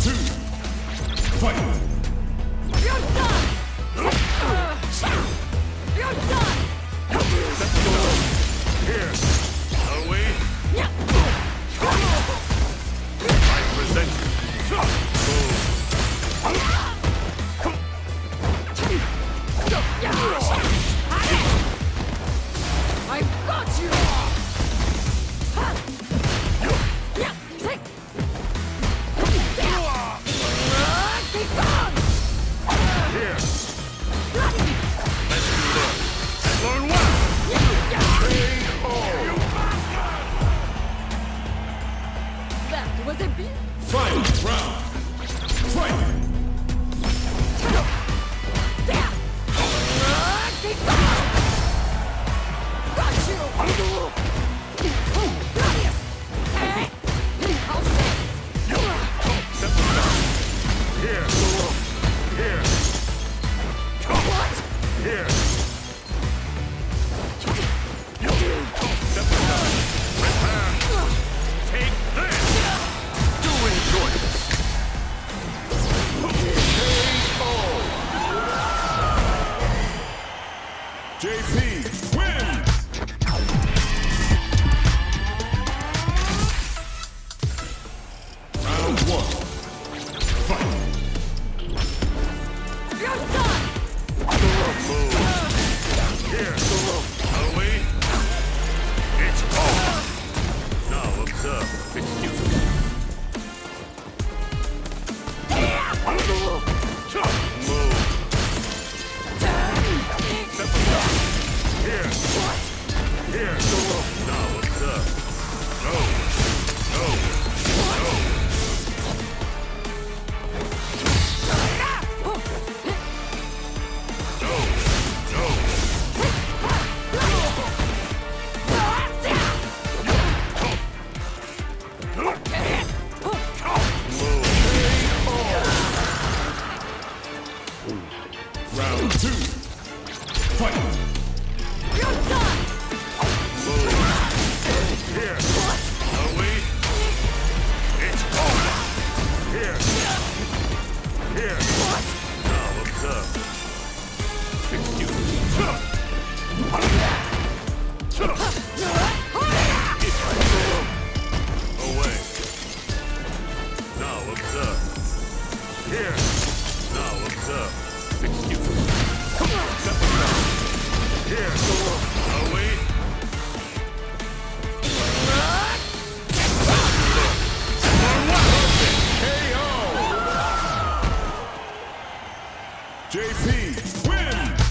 two, fight! JP wins. Round one. Win. wins.